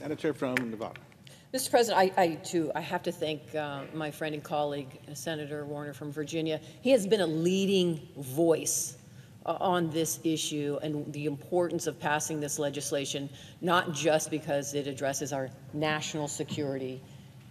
Senator from Nevada. Mr. President, I, I, too, I have to thank uh, my friend and colleague, Senator Warner from Virginia. He has been a leading voice uh, on this issue and the importance of passing this legislation, not just because it addresses our national security,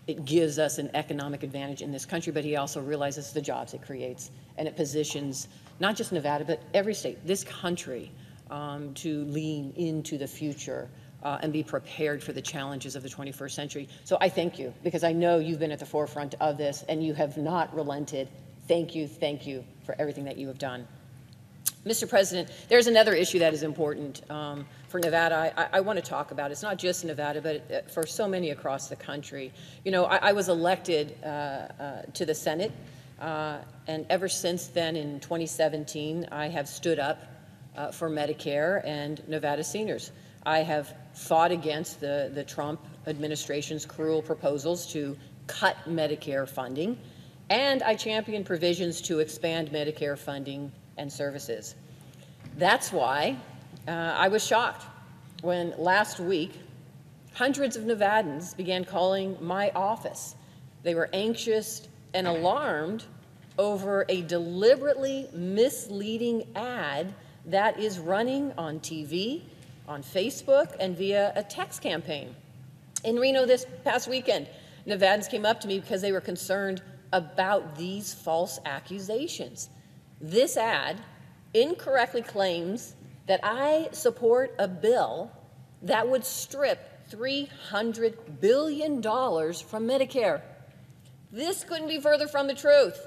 it gives us an economic advantage in this country, but he also realizes the jobs it creates and it positions not just Nevada, but every state, this country, um, to lean into the future uh, and be prepared for the challenges of the 21st century. So I thank you because I know you've been at the forefront of this and you have not relented. Thank you, thank you for everything that you have done. Mr. President, there's another issue that is important um, for Nevada. I, I, want to talk about. It's not just Nevada, but uh, for so many across the country. You know, I, I was elected uh, uh, to the Senate, uh, and ever since then, in 2017, I have stood up uh, for Medicare and Nevada seniors. I have fought against the, the Trump administration's cruel proposals to cut Medicare funding, and I championed provisions to expand Medicare funding and services. That's why uh, I was shocked when last week hundreds of Nevadans began calling my office. They were anxious and alarmed over a deliberately misleading ad that is running on TV on Facebook and via a text campaign. In Reno this past weekend, Nevadans came up to me because they were concerned about these false accusations. This ad incorrectly claims that I support a bill that would strip $300 billion from Medicare. This couldn't be further from the truth.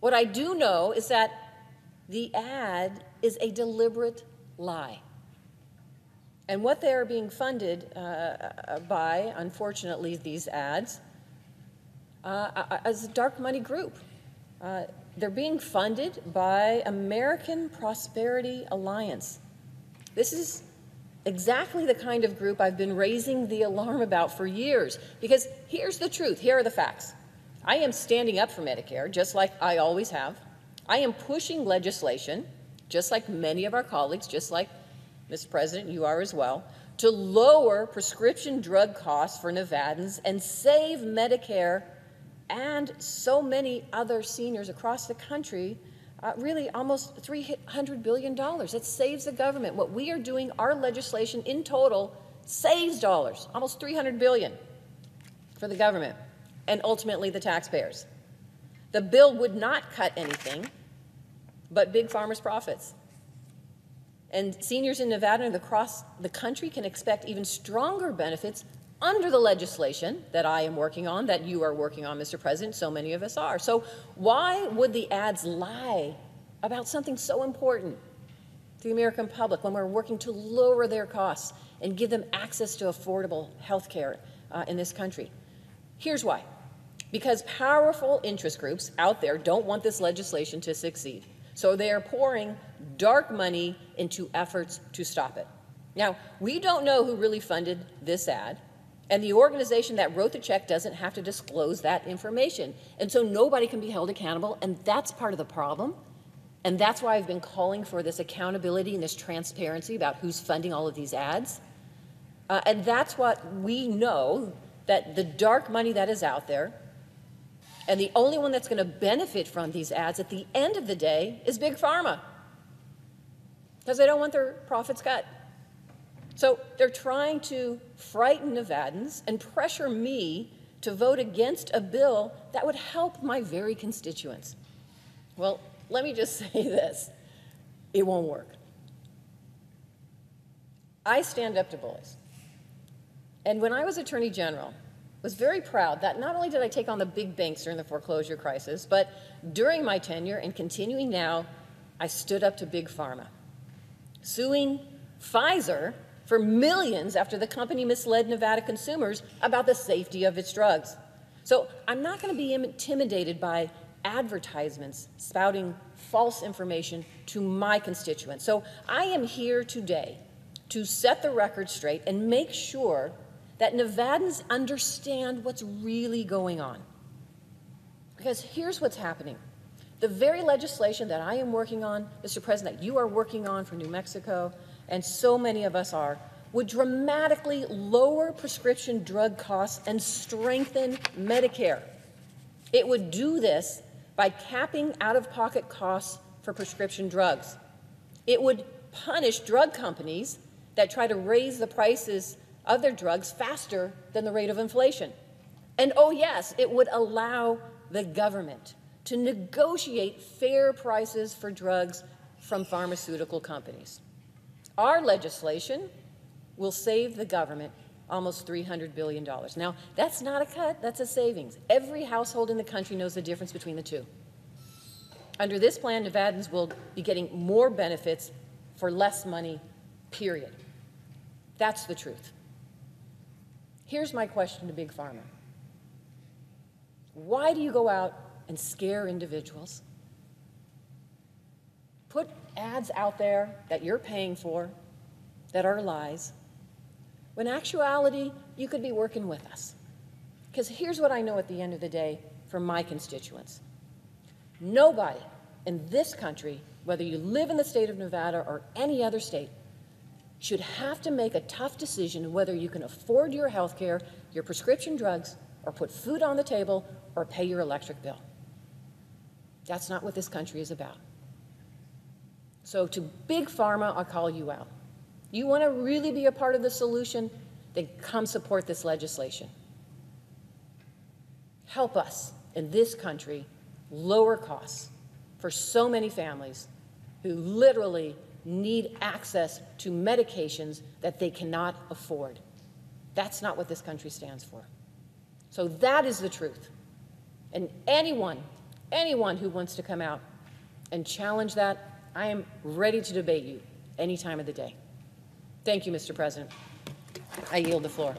What I do know is that the ad is a deliberate lie. And what they are being funded uh, uh, by, unfortunately, these ads, uh, is a dark money group. Uh, they're being funded by American Prosperity Alliance. This is exactly the kind of group I've been raising the alarm about for years. Because here's the truth here are the facts. I am standing up for Medicare, just like I always have. I am pushing legislation, just like many of our colleagues, just like Mr. President, you are as well, to lower prescription drug costs for Nevadans and save Medicare and so many other seniors across the country uh, really almost $300 billion. It saves the government. What we are doing, our legislation in total saves dollars, almost $300 billion for the government and ultimately the taxpayers. The bill would not cut anything but Big Pharma's profits. And seniors in Nevada and across the country can expect even stronger benefits under the legislation that I am working on, that you are working on, Mr. President, so many of us are. So why would the ads lie about something so important to the American public when we're working to lower their costs and give them access to affordable health care uh, in this country? Here's why. Because powerful interest groups out there don't want this legislation to succeed. So they are pouring dark money into efforts to stop it. Now, we don't know who really funded this ad, and the organization that wrote the check doesn't have to disclose that information. And so nobody can be held accountable, and that's part of the problem. And that's why I've been calling for this accountability and this transparency about who's funding all of these ads. Uh, and that's what we know that the dark money that is out there and the only one that's going to benefit from these ads at the end of the day is Big Pharma because they don't want their profits cut. So they're trying to frighten Nevadans and pressure me to vote against a bill that would help my very constituents. Well, let me just say this it won't work. I stand up to bullies. And when I was Attorney General, was very proud that not only did I take on the big banks during the foreclosure crisis, but during my tenure and continuing now, I stood up to Big Pharma, suing Pfizer for millions after the company misled Nevada consumers about the safety of its drugs. So I'm not going to be intimidated by advertisements spouting false information to my constituents. So I am here today to set the record straight and make sure that Nevadans understand what's really going on. Because here's what's happening. The very legislation that I am working on, Mr. President, that you are working on for New Mexico, and so many of us are, would dramatically lower prescription drug costs and strengthen Medicare. It would do this by capping out of pocket costs for prescription drugs. It would punish drug companies that try to raise the prices of their drugs faster than the rate of inflation. And oh, yes, it would allow the government to negotiate fair prices for drugs from pharmaceutical companies. Our legislation will save the government almost $300 billion. Now, that's not a cut, that's a savings. Every household in the country knows the difference between the two. Under this plan, Nevadans will be getting more benefits for less money, period. That's the truth. Here's my question to Big Pharma Why do you go out and scare individuals? Put ads out there that you're paying for that are lies, when actuality, you could be working with us. Because here's what I know at the end of the day from my constituents nobody in this country, whether you live in the state of Nevada or any other state, should have to make a tough decision whether you can afford your health care, your prescription drugs, or put food on the table, or pay your electric bill. That's not what this country is about. So, to Big Pharma, I call you out. You want to really be a part of the solution? Then come support this legislation. Help us in this country lower costs for so many families who literally need access to medications that they cannot afford. That's not what this country stands for. So that is the truth. And anyone, anyone who wants to come out and challenge that, I am ready to debate you any time of the day. Thank you, Mr. President. I yield the floor.